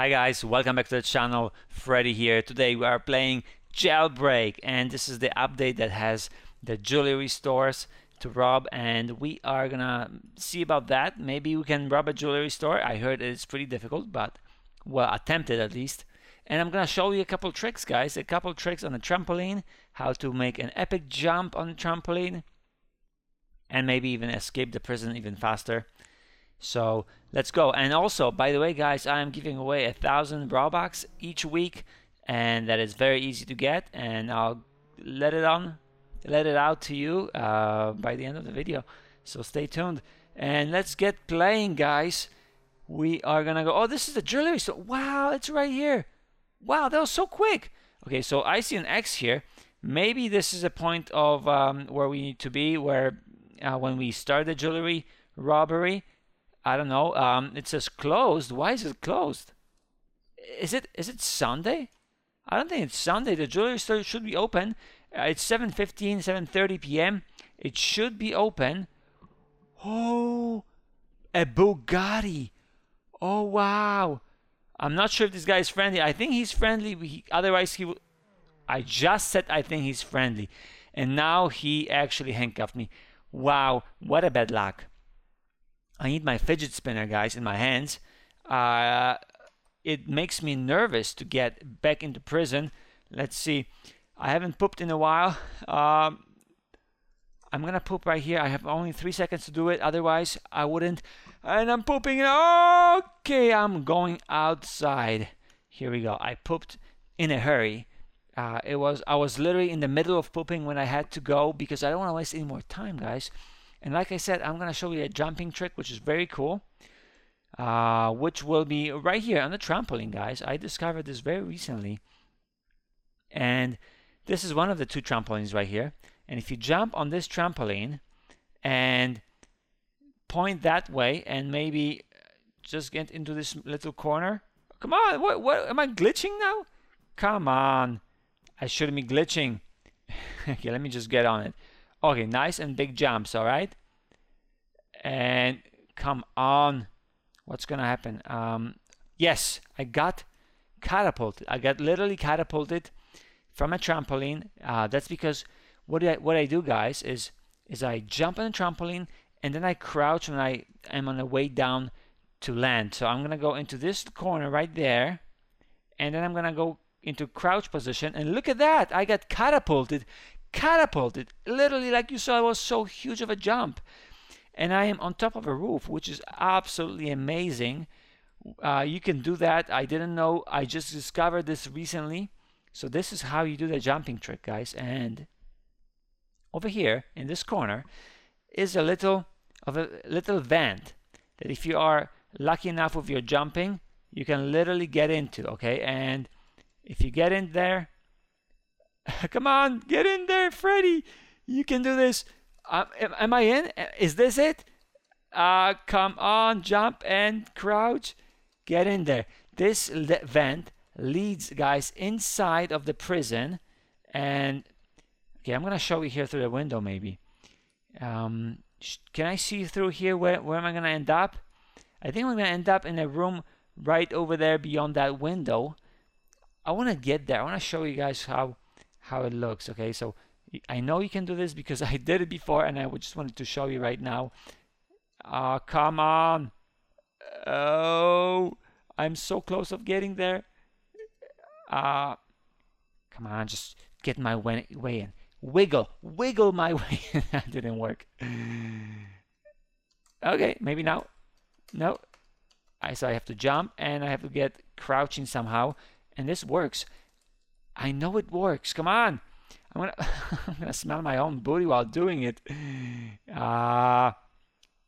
Hi guys, welcome back to the channel. Freddy here. Today we are playing Jailbreak and this is the update that has the jewelry stores to rob and we are gonna see about that. Maybe we can rob a jewelry store. I heard it's pretty difficult but well attempted at least. And I'm gonna show you a couple tricks guys, a couple tricks on the trampoline, how to make an epic jump on the trampoline and maybe even escape the prison even faster. So let's go. And also, by the way, guys, I am giving away a thousand Robux each week, and that is very easy to get. And I'll let it on, let it out to you uh, by the end of the video. So stay tuned. And let's get playing, guys. We are gonna go. Oh, this is the jewelry store. Wow, it's right here. Wow, that was so quick. Okay, so I see an X here. Maybe this is a point of um, where we need to be, where uh, when we start the jewelry robbery I don't know. Um, it says closed. Why is it closed? Is it is it Sunday? I don't think it's Sunday. The jewelry store should be open. Uh, it's 7:15, 7:30 p.m. It should be open. Oh, a Bugatti. Oh wow. I'm not sure if this guy is friendly. I think he's friendly. He, otherwise, he would. I just said I think he's friendly, and now he actually handcuffed me. Wow, what a bad luck. I need my fidget spinner, guys, in my hands. Uh, it makes me nervous to get back into prison. Let's see. I haven't pooped in a while. Um, I'm gonna poop right here. I have only three seconds to do it. Otherwise, I wouldn't. And I'm pooping. Okay, I'm going outside. Here we go. I pooped in a hurry. Uh, it was I was literally in the middle of pooping when I had to go because I don't want to waste any more time, guys. And like I said, I'm going to show you a jumping trick, which is very cool, uh, which will be right here on the trampoline, guys. I discovered this very recently. And this is one of the two trampolines right here. And if you jump on this trampoline and point that way and maybe just get into this little corner. Come on, what, what am I glitching now? Come on. I shouldn't be glitching. okay, let me just get on it. Okay, nice and big jumps, all right? And come on. What's to happen? Um, yes, I got catapulted. I got literally catapulted from a trampoline. Uh, that's because what I, what I do, guys, is is I jump on a trampoline and then I crouch when I am on the way down to land. So I'm gonna go into this corner right there, and then I'm gonna go into crouch position. And look at that! I got catapulted catapulted. Literally, like you saw, it was so huge of a jump. And I am on top of a roof, which is absolutely amazing. Uh, you can do that. I didn't know. I just discovered this recently. So this is how you do the jumping trick, guys. And over here in this corner is a little of a little vent that if you are lucky enough with your jumping, you can literally get into. Okay, and if you get in there, Come on, get in there, Freddy. You can do this. Am, I in? Is this it? Uh, come on, jump and crouch. Get in there. This le- vent leads guys inside of the prison. And okay, I'm gonna show you here through the window maybe. Um, sh- can I see through here? Where where am I gonna end up? I think I'm gonna end up in a room right over there beyond that window. I want to get there. I want to show you guys how how it looks okay so I know you can do this because I did it before and I just wanted to show you right now. Ah uh, come on. Oh I'm so close of getting there. Ah uh, come on just get my way, in. Wiggle wiggle my way in. That didn't work. Okay maybe now. No. I so I have to jump and I have to get crouching somehow. And this works. I know it works. Come on. I'm gonna I'm gonna smell my own booty while doing it. Uh,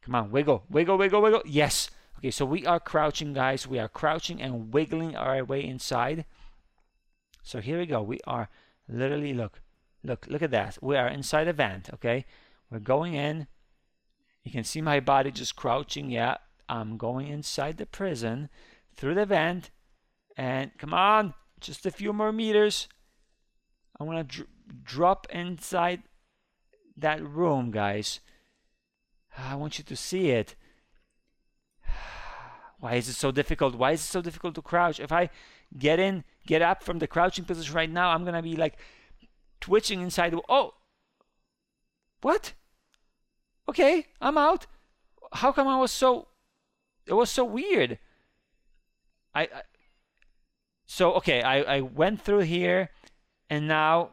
come on, wiggle, wiggle, wiggle, wiggle. Yes. Okay, so we are crouching, guys. We are crouching and wiggling our way inside. So here we go. We are literally look, look, look at that. We are inside a vent. Okay, we're going in. You can see my body just crouching. Yeah, I'm going inside the prison through the vent. And come on, just a few more meters. I dr drop inside that room, guys. I want you to see it. Why is it so difficult? Why is it so difficult to crouch? If I get in, get up from the crouching position right now, I'm gonna be like twitching inside. Oh, what? Okay, I'm out. How come I was so? It was so weird. I, I so okay, I I went through here, and now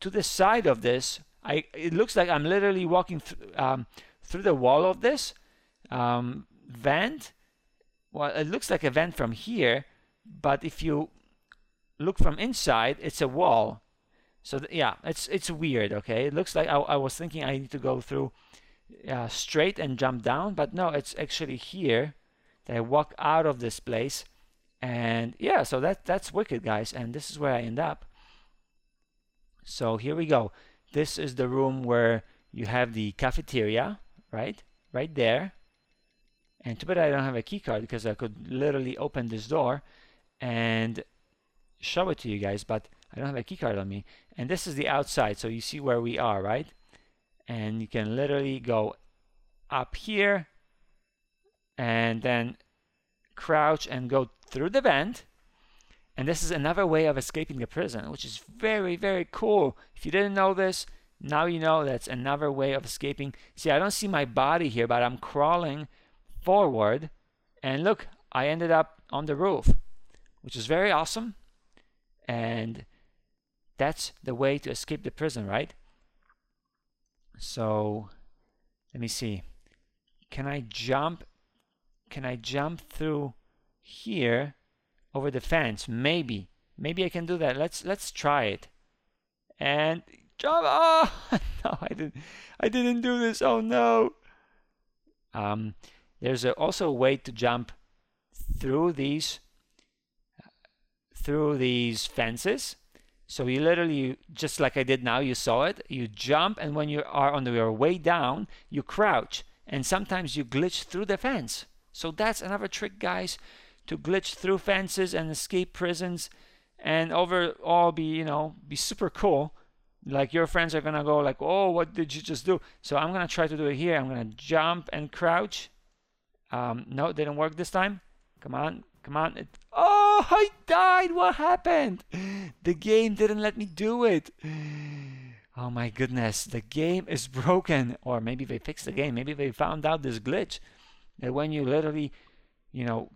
to the side of this, I it looks like I'm literally walking th- um, through the wall of this um, vent. Well, it looks like a vent from here, but if you look from inside, it's a wall. So th- yeah, it's it's weird. Okay, it looks like I, I was thinking I need to go through uh, straight and jump down, but no, it's actually here that I walk out of this place, and yeah, so that that's wicked, guys. And this is where I end up. So here we go. This is the room where you have the cafeteria, right? Right there. And too bad I don't have a key card because I could literally open this door and show it to you guys, but I don't have a key card on me. And this is the outside, so you see where we are, right? And you can literally go up here and then crouch and go through the vent. And this is another way of escaping the prison, which is very, very cool. If you didn't know this, now you know that's another way of escaping. See, I don't see my body here, but I'm crawling forward. And look, I ended up on the roof, which is very awesome. And that's the way to escape the prison, right? So, let me see. Can I jump? Can I jump through here over the fence? Maybe. Maybe I can do that. Let's let's try it. And jump. Oh no, I didn't. I didn't do this. Oh no. Um, there's a, also a way to jump through these through these fences. So you literally, just like I did now, you saw it. You jump, and when you are on your way down, you crouch, and sometimes you glitch through the fence. So that's another trick, guys, to glitch through fences and escape prisons, and overall be, you know, be super cool. Like your friends are gonna go like, "Oh, what did you just do?" So I'm gonna try to do it here. I'm gonna jump and crouch. Um, no, didn't work this time. Come on, come on. It, oh, I died. What happened? The game didn't let me do it. Oh my goodness, the game is broken. Or maybe they fixed the game. Maybe they found out this glitch that when you literally, you know,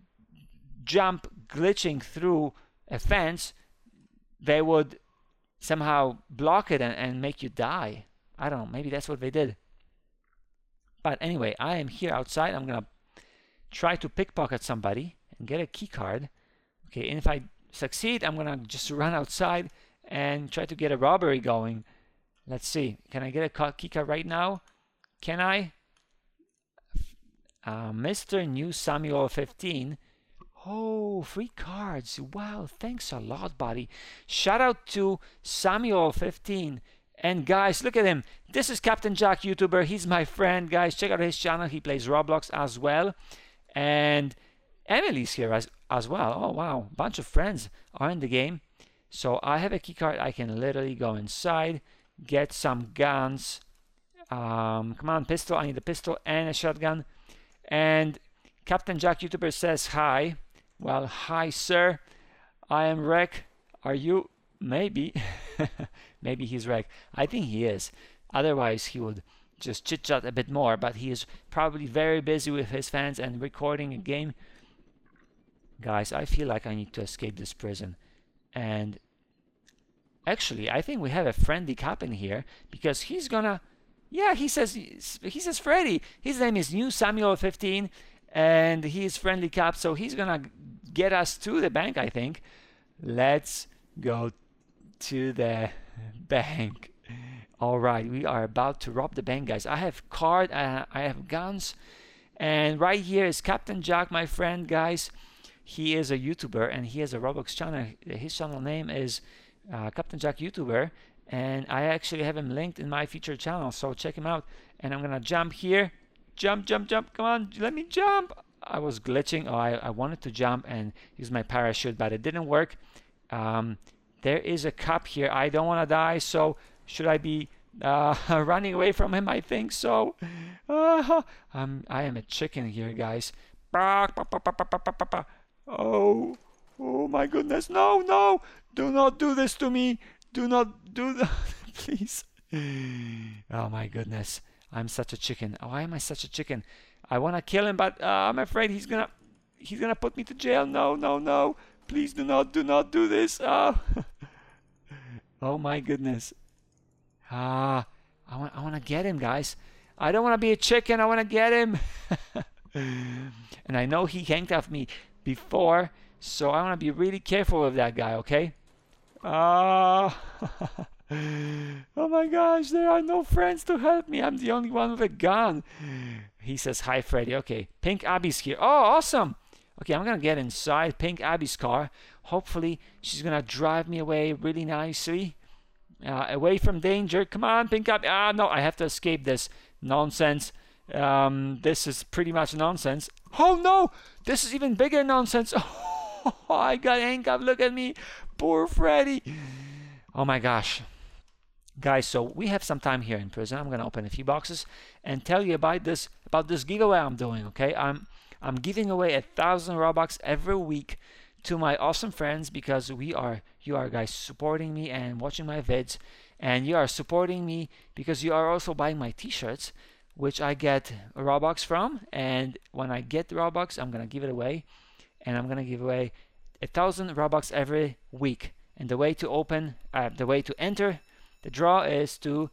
jump glitching through a fence, they would somehow block it and, and make you die. I don't know. Maybe that's what they did. But anyway, I am here outside. I'm gonna try to pickpocket somebody and get a key card. Okay, and if I succeed, I'm gonna just run outside and try to get a robbery going. Let's see. Can I get a key card right now? Can I? Uh, Mr. New Samuel 15. Oh, free cards. Wow, thanks a lot, buddy. Shout out to Samuel 15. And guys, look at him. This is Captain Jack YouTuber. He's my friend, guys. Check out his channel. He plays Roblox as well. And Emily's here as, as well. Oh, wow. Bunch of friends are in the game. So I have a keycard. I can literally go inside, get some guns. Um, come on, pistol. I need a pistol and a shotgun. And Captain Jack YouTuber says hi. Well, hi, sir. I am Rek. Are you? Maybe. Maybe he's Rek. I think he is. Otherwise, he would just chit chat a bit more. But he is probably very busy with his fans and recording a game. Guys, I feel like I need to escape this prison. And actually, I think we have a friendly cop in here because he's gonna. Yeah, he says he says Freddy. His name is New Samuel 15, and he is friendly cop, so he's gonna get us to the bank. I think. Let's go to the bank. All right, we are about to rob the bank, guys. I have card, uh, I have guns, and right here is Captain Jack, my friend, guys. He is a YouTuber and he has a Roblox channel. His channel name is uh, Captain Jack YouTuber, and I actually have him linked in my featured channel. So check him out. And I'm gonna jump here, jump, jump, jump. Come on, let me jump. I was glitching. Oh, I, I wanted to jump and use my parachute, but it didn't work. Um, there is a cup here. I don't want to die, so should I be uh, running away from him? I think so. Uh, um, I am a chicken here, guys. Oh, oh my goodness. No, no. Do not do this to me. Do not do that. Please. Oh my goodness. I'm such a chicken. Why am I such a chicken? I want to kill him, but uh, I'm afraid he's gonna he's gonna put me to jail. No, no, no. Please do not, do not do this. Oh, oh my goodness. Ah, I want, I want to get him, guys. I don't want to be a chicken. I want to get him. and I know he handcuffed me before, so I want to be really careful with that guy, okay? Ah. oh my gosh, there are no friends to help me. I'm the only one with a gun. He says, Hi, Freddy. Okay, Pink Abby's here. Oh, awesome. Okay, I'm gonna get inside Pink Abby's car. Hopefully, she's gonna drive me away really nicely. Uh, away from danger. Come on, Pink Abby. Ah, no, I have to escape this nonsense. Um, this is pretty much nonsense. Oh no, this is even bigger nonsense. Oh, I got handcuffed. Look at me. Poor Freddy. Oh my gosh. Guys, so we have some time here in prison. I'm gonna open a few boxes and tell you about this about this giveaway I'm doing. Okay, I'm I'm giving away a thousand Robux every week to my awesome friends because we are you are guys supporting me and watching my vids and you are supporting me because you are also buying my t-shirts which I get Robux from and when I get Robux I'm gonna give it away and I'm gonna give away a thousand Robux every week and the way to open uh, the way to enter the draw is to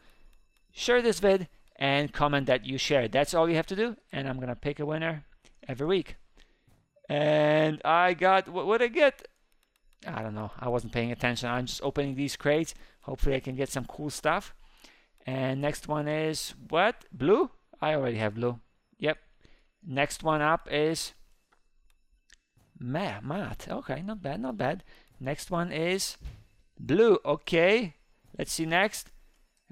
share this vid and comment that you shared that's all you have to do and I'm gonna pick a winner every week. And I got, what would I get? I don't know. I wasn't paying attention. I'm just opening these crates. Hopefully I can get some cool stuff. And next one is what? Blue? I already have blue. Yep. Next one up is matte. Okay, not bad, not bad. Next one is blue. Okay. Let's see next.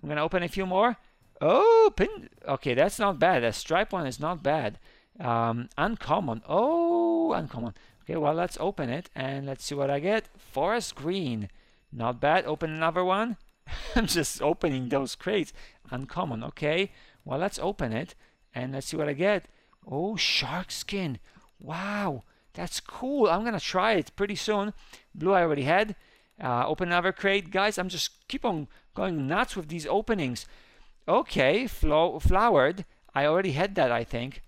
I'm gonna open a few more. Oh, pin. Okay, that's not bad. That stripe one is not bad. Um, uncommon. Oh, uncommon. Okay, well, let's open it and let's see what I get. Forest green. Not bad. Open another one. I'm just opening those crates. Uncommon. Okay, well, let's open it and let's see what I get. Oh, shark skin. Wow, that's cool. I'm gonna try it pretty soon. Blue I already had. Uh, open another crate. Guys, I'm just keep on going nuts with these openings. Okay, flow, flowered. I already had that, I think.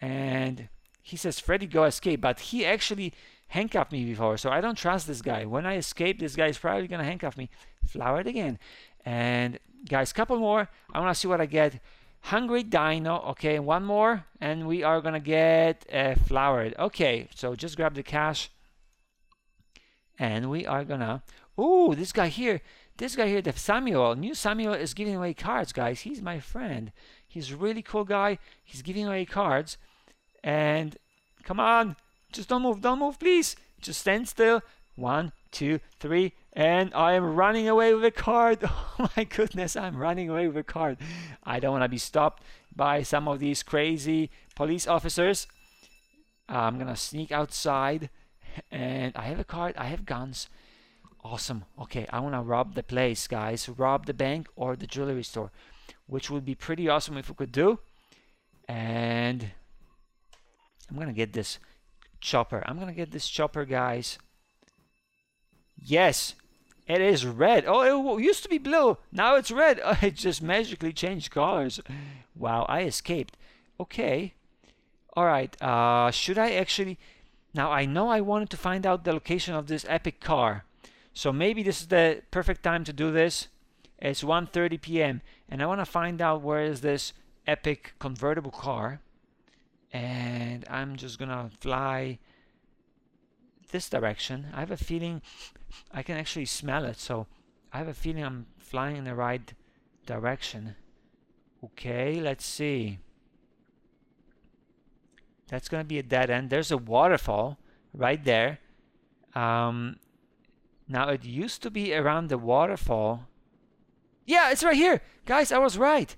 And he says Freddy go escape. But he actually handcuffed me before so I don't trust this guy. When I escape this guy is probably gonna handcuff me. Flowered again. And guys couple more. I want to see what I get. Hungry dino. Okay one more. And we are gonna get uh, flowered. Okay so just grab the cash and we are gonna oh this guy here this guy here the Samuel new Samuel is giving away cards guys he's my friend he's a really cool guy he's giving away cards and come on, just don't move, don't move, please. Just stand still. One, two, three, and I am running away with a card. Oh my goodness, I'm running away with a card. I don't want to be stopped by some of these crazy police officers. I'm gonna sneak outside, and I have a card. I have guns. Awesome. Okay, I want to rob the place, guys. Rob the bank or the jewelry store, which would be pretty awesome if we could do. And I'm gonna get this chopper. I'm gonna get this chopper, guys. Yes, it is red. Oh, it used to be blue. Now it's red. Oh, it just magically changed colors. Wow, I escaped. Okay. All right. Uh, should I actually? Now I know I wanted to find out the location of this epic car. So maybe this is the perfect time to do this. It's 1:30 p.m. and I want to find out where is this epic convertible car and I'm just gonna fly this direction. I have a feeling I can actually smell it, so I have a feeling I'm flying in the right direction. Okay, let's see. That's gonna be a dead end. There's a waterfall right there. Um, now it used to be around the waterfall. Yeah, it's right here, guys. I was right.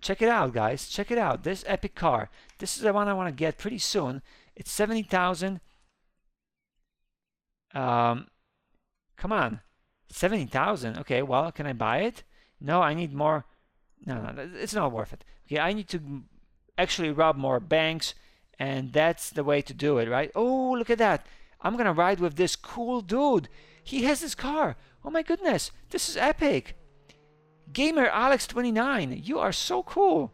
Check it out, guys. Check it out. This epic car. This is the one I want to get pretty soon. It's 70,000. Um, come on. 70,000. Okay, well, can I buy it? No, I need more. No, no, it's not worth it. Okay, I need to actually rob more banks, and that's the way to do it, right? Oh, look at that! I'm gonna ride with this cool dude. He has this car. Oh my goodness, this is epic. Gamer Alex29, you are so cool.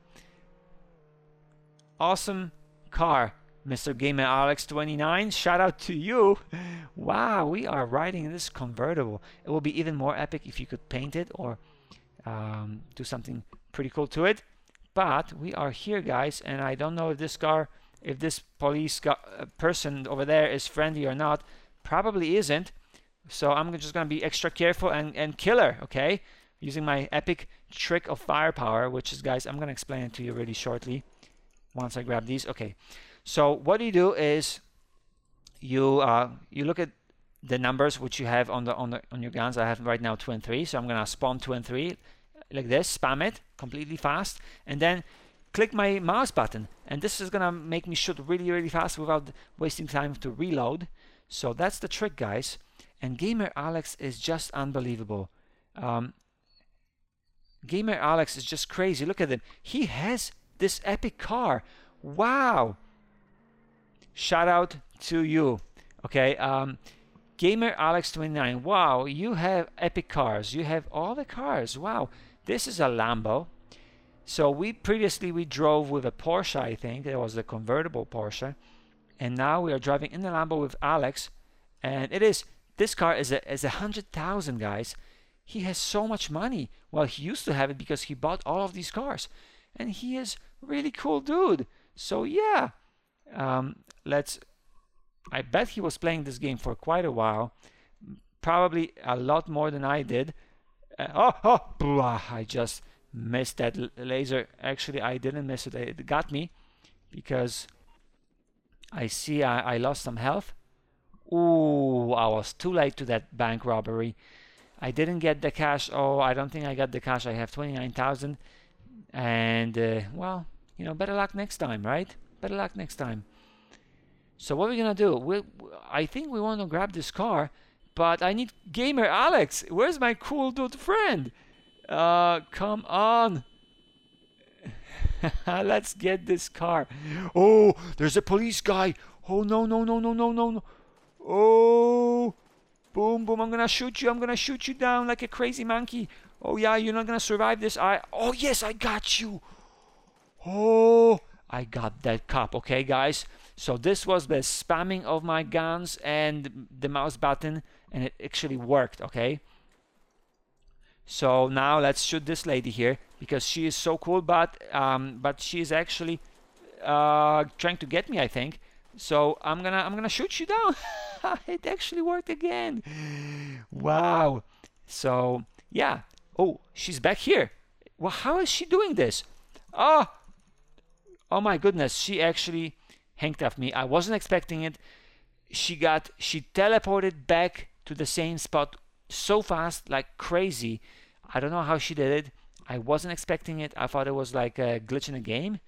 Awesome car, Mr. Gamer Alex29. Shout out to you. Wow, we are riding this convertible. It will be even more epic if you could paint it or um, do something pretty cool to it. But we are here, guys, and I don't know if this car, if this police uh, person over there is friendly or not. Probably isn't. So I'm just gonna be extra careful and, and killer, okay? Using my epic trick of firepower, which is, guys, I'm gonna explain it to you really shortly once I grab these. Okay, so what you do is you uh, you look at the numbers which you have on the on the on your guns. I have right now two and three, so I'm gonna spawn two and three like this, spam it completely fast, and then click my mouse button, and this is gonna make me shoot really really fast without wasting time to reload. So that's the trick, guys. And Gamer Alex is just unbelievable. Um, Gamer Alex is just crazy. Look at him. He has this epic car. Wow. Shout out to you. Okay. Um, Gamer Alex 29. Wow, you have epic cars. You have all the cars. Wow. This is a Lambo. So we previously we drove with a Porsche, I think. It was the convertible Porsche. And now we are driving in the Lambo with Alex. And it is this car is a is a hundred thousand guys. He has so much money. Well, he used to have it because he bought all of these cars and he is really cool dude. So yeah, um, let's. I bet he was playing this game for quite a while, probably a lot more than I did. Uh, oh, oh, blah, I just missed that laser. Actually, I didn't miss it. It got me because I see I, I lost some health. Ooh, I was too late to that bank robbery. I didn't get the cash. Oh, I don't think I got the cash. I have 29,000 and uh, well you know better luck next time right better luck next time so what are we gonna do we i think we want to grab this car but i need gamer alex. Where's my cool dude friend? Uh come on. Let's get this car. Oh there's a police guy. Oh no no no no no no no. Oh boom boom. I'm gonna shoot you. I'm gonna shoot you down like a crazy monkey. Oh yeah, you're not gonna survive this. I oh yes, I got you. Oh, I got that cup. Okay, guys. So this was the spamming of my guns and the mouse button, and it actually worked. Okay. So now let's shoot this lady here because she is so cool, but um, but she is actually uh, trying to get me, I think. So I'm gonna I'm gonna shoot you down. it actually worked again. Wow. So yeah, Oh, she's back here. Well, how is she doing this? Oh, oh my goodness. She actually handcuffed me. I wasn't expecting it. She got, she teleported back to the same spot so fast, like crazy. I don't know how she did it. I wasn't expecting it. I thought it was like a glitch in the game,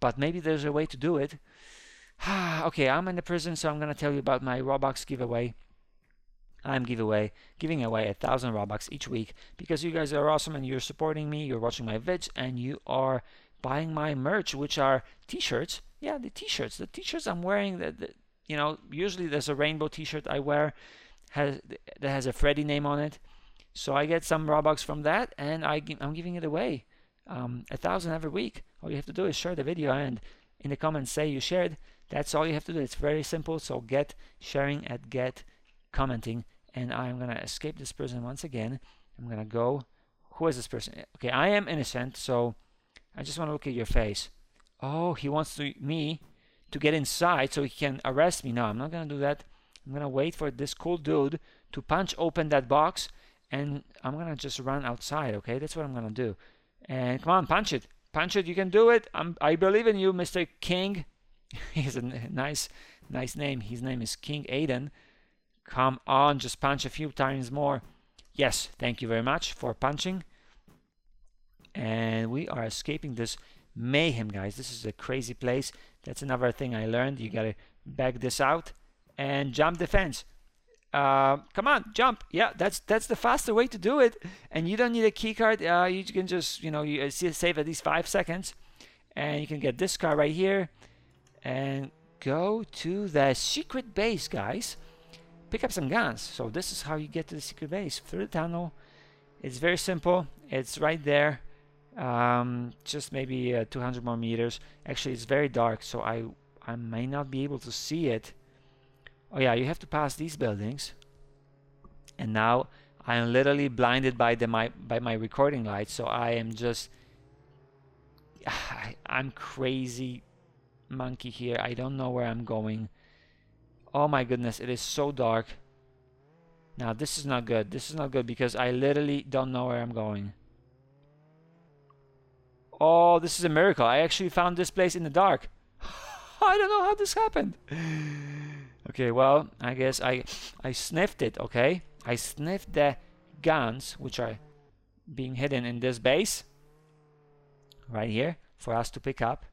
but maybe there's a way to do it. okay, I'm in the prison, so I'm gonna tell you about my Robux giveaway. I'm giveaway giving away a thousand Robux each week because you guys are awesome and you're supporting me, you're watching my vids, and you are buying my merch, which are t-shirts. Yeah, the t-shirts. The t-shirts I'm wearing that the, you know, usually there's a rainbow t-shirt I wear has that has a Freddy name on it. So I get some Robux from that and I I'm giving it away. Um, a thousand every week. All you have to do is share the video and in the comments say you shared. That's all you have to do. It's very simple. So get sharing at get commenting and I'm gonna escape this person once again I'm gonna go who is this person okay I am innocent so I just want to look at your face oh he wants to, me to get inside so he can arrest me no I'm not gonna do that I'm gonna wait for this cool dude to punch open that box and I'm gonna just run outside okay that's what I'm gonna do and come on punch it punch it you can do it I'm, I believe in you Mr. King he's a nice nice name his name is King Aiden Come on, just punch a few times more. Yes, thank you very much for punching. And we are escaping this mayhem, guys. This is a crazy place. That's another thing I learned. You gotta back this out and jump the fence. Uh, come on, jump. Yeah, that's that's the faster way to do it. And you don't need a key card. Uh, you can just, you know, you uh, save at least five seconds. and you can get this car right here and go to the secret base guys pick up some guns so this is how you get to the secret base through the tunnel it's very simple it's right there um, just maybe uh, 200 more meters actually it's very dark so I I may not be able to see it oh yeah you have to pass these buildings. And now I am literally blinded by the my by my recording light so I am just I, I'm crazy monkey here. I don't know where I'm going. Oh my goodness it is so dark. Now this is not good. This is not good because I literally don't know where I'm going. Oh this is a miracle. I actually found this place in the dark. I don't know how this happened okay well I guess I I sniffed it okay? I sniffed the guns which are being hidden in this base right here for us to pick up.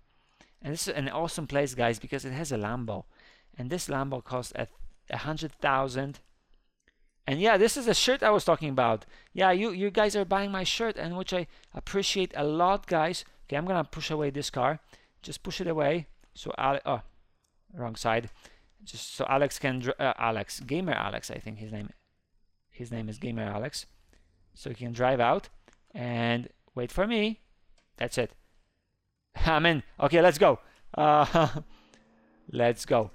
And this is an awesome place guys because it has a Lambo. And this Lambo costs a, a hundred thousand. And yeah this is the shirt I was talking about. Yeah you you guys are buying my shirt and which I appreciate a lot guys. Okay I'm gonna push away this car. Just push it away. So Ale oh wrong side just so Alex can uh, Alex gamer Alex I think his name his name is gamer Alex so he can drive out and wait for me that's it I'm in. Okay, let's go. Uh, let's go.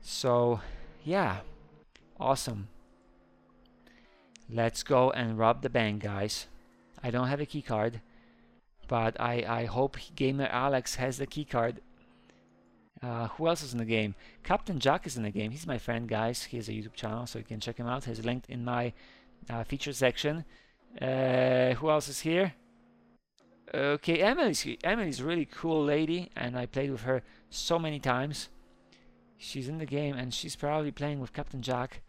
So, yeah, awesome. Let's go and rob the bank, guys. I don't have a key card, but I, I hope Gamer Alex has the key card. Uh, who else is in the game? Captain Jack is in the game. He's my friend, guys. He has a YouTube channel, so you can check him out. He's linked in my uh, feature section. Uh, who else is here? Okay, Emily's Emily's really cool lady, and I played with her so many times. She's in the game, and she's probably playing with Captain Jack.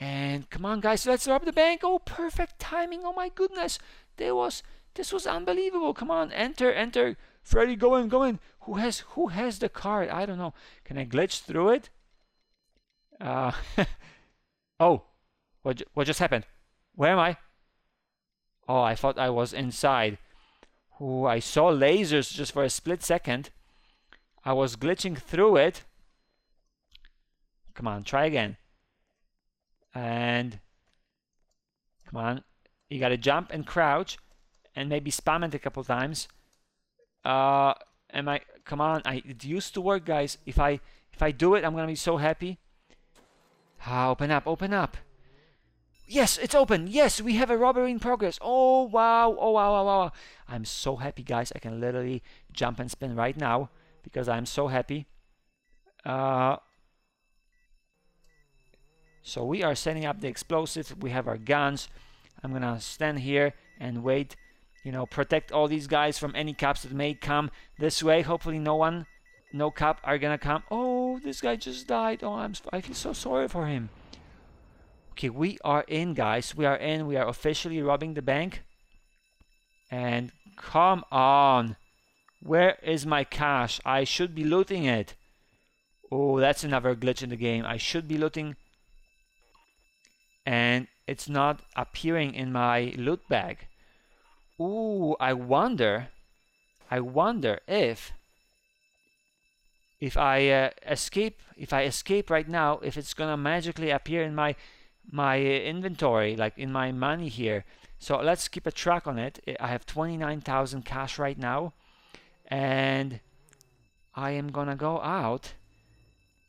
And come on, guys, let's rob the bank. Oh, perfect timing! Oh my goodness, there was this was unbelievable. Come on, enter, enter. Freddy, go in, go in. Who has who has the card? I don't know. Can I glitch through it? Uh, oh, what what just happened? Where am I? Oh, I thought I was inside. Ooh, I saw lasers just for a split second. I was glitching through it. Come on, try again. And come on, you gotta jump and crouch, and maybe spam it a couple times. Uh, am I? Come on, I it used to work, guys. If I if I do it, I'm gonna be so happy. Ah, open up, open up. Yes, it's open. Yes, we have a robbery in progress. Oh, wow. Oh, wow, wow, wow. I'm so happy, guys. I can literally jump and spin right now because I'm so happy. Uh, so we are setting up the explosives. We have our guns. I'm to stand here and wait. You know, protect all these guys from any cops that may come this way. Hopefully no one, no cop are to come. Oh, this guy just died. Oh, I'm, I feel so sorry for him. Okay, we are in, guys. We are in. We are officially robbing the bank. And come on. Where is my cash? I should be looting it. Oh, that's another glitch in the game. I should be looting. And it's not appearing in my loot bag. Ooh, I wonder. I wonder if if I uh, escape if I escape right now if it's gonna magically appear in my my inventory, like in my money here. So let's keep a track on it. I have 29,000 cash right now. And I am gonna go out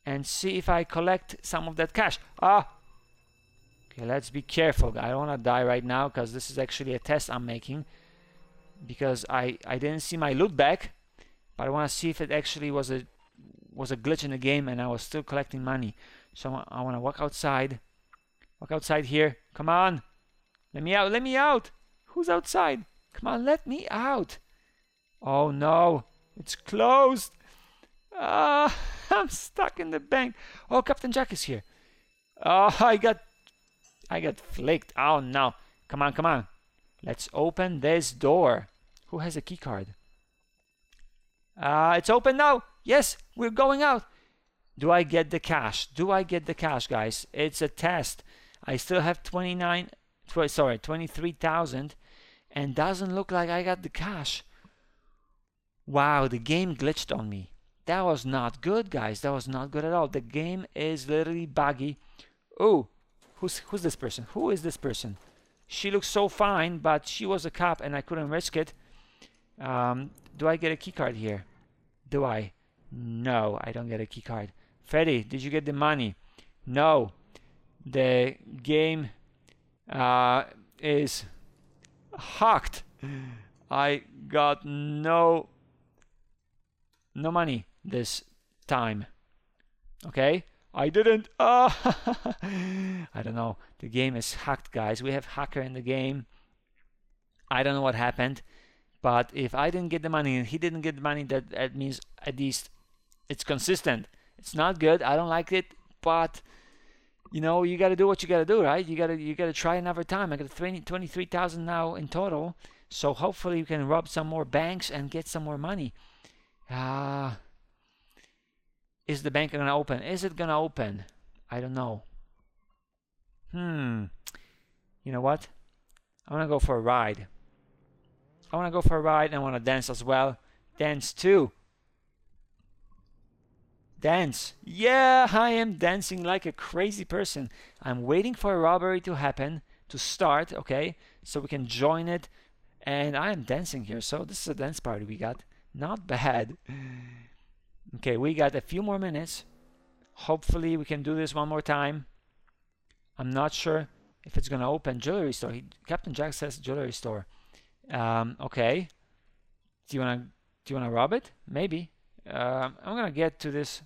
and see if I collect some of that cash. Ah! Okay, let's be careful. I don't want to die right now because this is actually a test I'm making. Because I, I didn't see my loot back. But I want to see if it actually was a was a glitch in the game and I was still collecting money. So I want to walk outside Walk outside here. Come on. Let me out. Let me out. Who's outside? Come on, let me out. Oh no. It's closed. Ah, I'm stuck in the bank. Oh, Captain Jack is here. Oh, I got I got flicked. Oh no. Come on, come on. Let's open this door. Who has a key card? Ah, uh, it's open now. Yes, we're going out. Do I get the cash? Do I get the cash, guys? It's a test. I still have 29, tw sorry, 23,000 and doesn't look like I got the cash. Wow, the game glitched on me. That was not good, guys. That was not good at all. The game is literally buggy. Oh, who's who's this person? Who is this person? She looks so fine, but she was a cop and I couldn't risk it. Um, do I get a key card here? Do I? No, I don't get a key card. Freddy, did you get the money? No. The game uh, is hacked. I got no no money this time. Okay? I didn't. Ah, I don't know. The game is hacked, guys. We have hacker in the game. I don't know what happened, but if I didn't get the money and he didn't get the money, that that means at least it's consistent. It's not good. I don't like it, but you know you got to do what you got to do, right? You got to you got to try another time. I got 20, 23,000 now in total, so hopefully you can rob some more banks and get some more money. Ah. Uh, is the bank gonna open? Is it gonna open? I don't know. Hmm. You know what? I wanna go for a ride. I wanna go for a ride and I wanna dance as well. Dance too. Dance. Yeah, I am dancing like a crazy person. I'm waiting for a robbery to happen, to start, okay? So we can join it. And I am dancing here. So this is a dance party we got. Not bad. Okay, we got a few more minutes. Hopefully we can do this one more time. I'm not sure if it's gonna open jewelry store. He, Captain Jack says jewelry store. Um, okay. Do you wanna do you wanna rob it? Maybe. Um, I'm gonna get to this.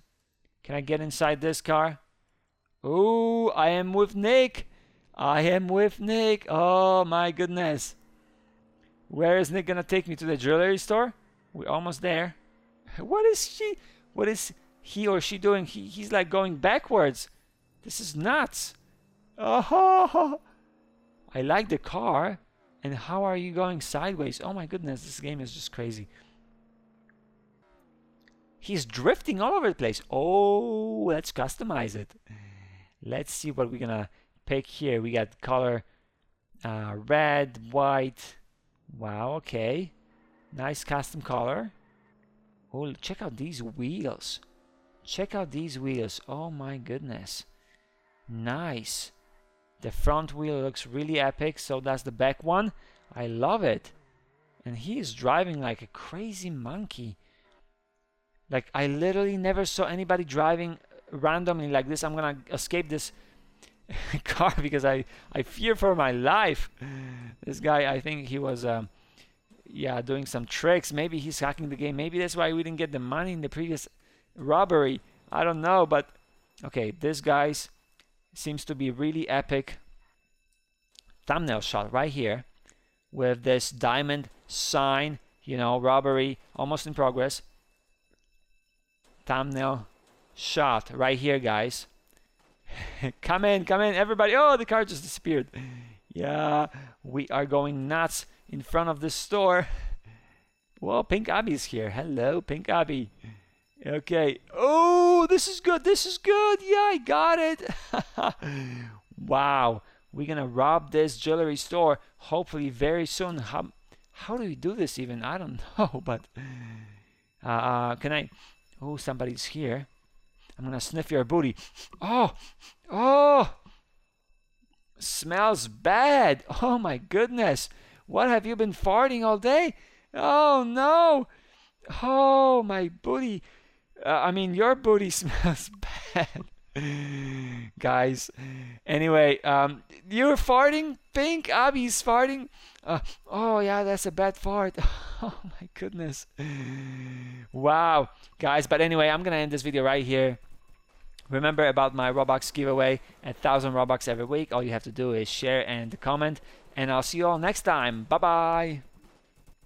Can I get inside this car? Oh, I am with Nick. I am with Nick. Oh my goodness. Where is Nick gonna take me to the jewelry store? We're almost there. What is she? What is he or she doing? He, he's like going backwards. This is nuts. Oh, I like the car. And how are you going sideways? Oh my goodness, this game is just crazy. He's drifting all over the place. Oh, let's customize it. Let's see what we're gonna pick here. We got color uh, red, white. Wow, okay. Nice custom color. Oh, check out these wheels. Check out these wheels. Oh my goodness. Nice. The front wheel looks really epic, so does the back one. I love it. And he is driving like a crazy monkey. Like, I literally never saw anybody driving randomly like this. I'm gonna escape this car because I, I fear for my life. This guy, I think he was um, yeah, doing some tricks. Maybe he's hacking the game. Maybe that's why we didn't get the money in the previous robbery. I don't know, but okay, this guy's seems to be really epic thumbnail shot right here with this diamond sign, you know, robbery almost in progress. Thumbnail shot right here, guys. come in, come in, everybody. Oh, the car just disappeared. Yeah, we are going nuts in front of the store. Well, Pink Abby's here. Hello, Pink Abby. Okay. Oh, this is good. This is good. Yeah, I got it. wow. We're going to rob this jewelry store hopefully very soon. How, how do we do this even? I don't know, but uh, uh, can I? Oh, somebody's here. I'm going to sniff your booty. Oh, oh, smells bad. Oh my goodness. What have you been farting all day? Oh no! Oh, my booty. Uh, I mean, your booty smells bad. Guys, anyway, um, you're farting, Pink. Abby's farting. Uh, oh yeah, that's a bad fart. Oh my goodness. Wow, guys. But anyway, I'm gonna end this video right here. Remember about my Robux giveaway, a thousand Robux every week. All you have to do is share and comment and I'll see you all next time. Bye bye.